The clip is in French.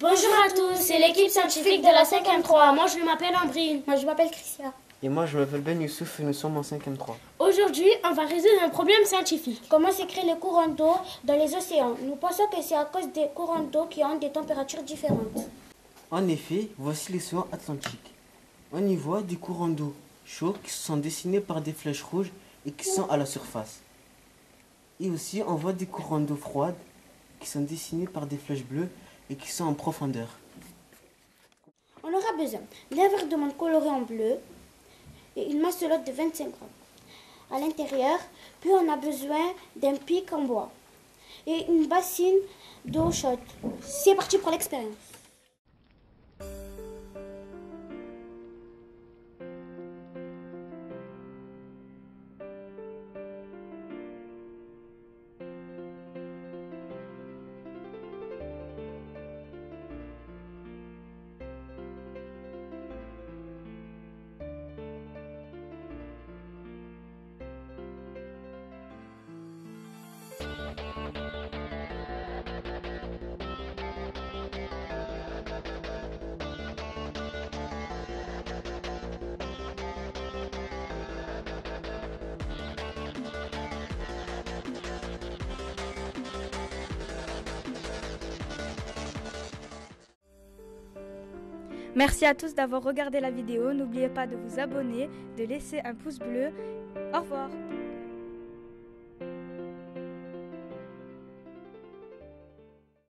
Bonjour à tous, c'est l'équipe scientifique de la 5 3 Moi, je m'appelle Ambrine. Moi, je m'appelle Christian. Et moi, je m'appelle Ben Youssouf et nous sommes en 5e 3. Aujourd'hui, on va résoudre un problème scientifique. Comment s'écrit les courants d'eau dans les océans? Nous pensons que c'est à cause des courants d'eau qui ont des températures différentes. En effet, voici l'océan Atlantique. On y voit des courants d'eau chauds qui sont dessinés par des flèches rouges et qui sont à la surface. Et aussi, on voit des courants d'eau froides qui sont dessinés par des flèches bleues et qui sont en profondeur. On aura besoin d'un verre de monde coloré en bleu et une masselotte de 25 grammes. À l'intérieur, puis on a besoin d'un pic en bois et une bassine d'eau chaude. C'est parti pour l'expérience. Merci à tous d'avoir regardé la vidéo. N'oubliez pas de vous abonner, de laisser un pouce bleu. Au revoir.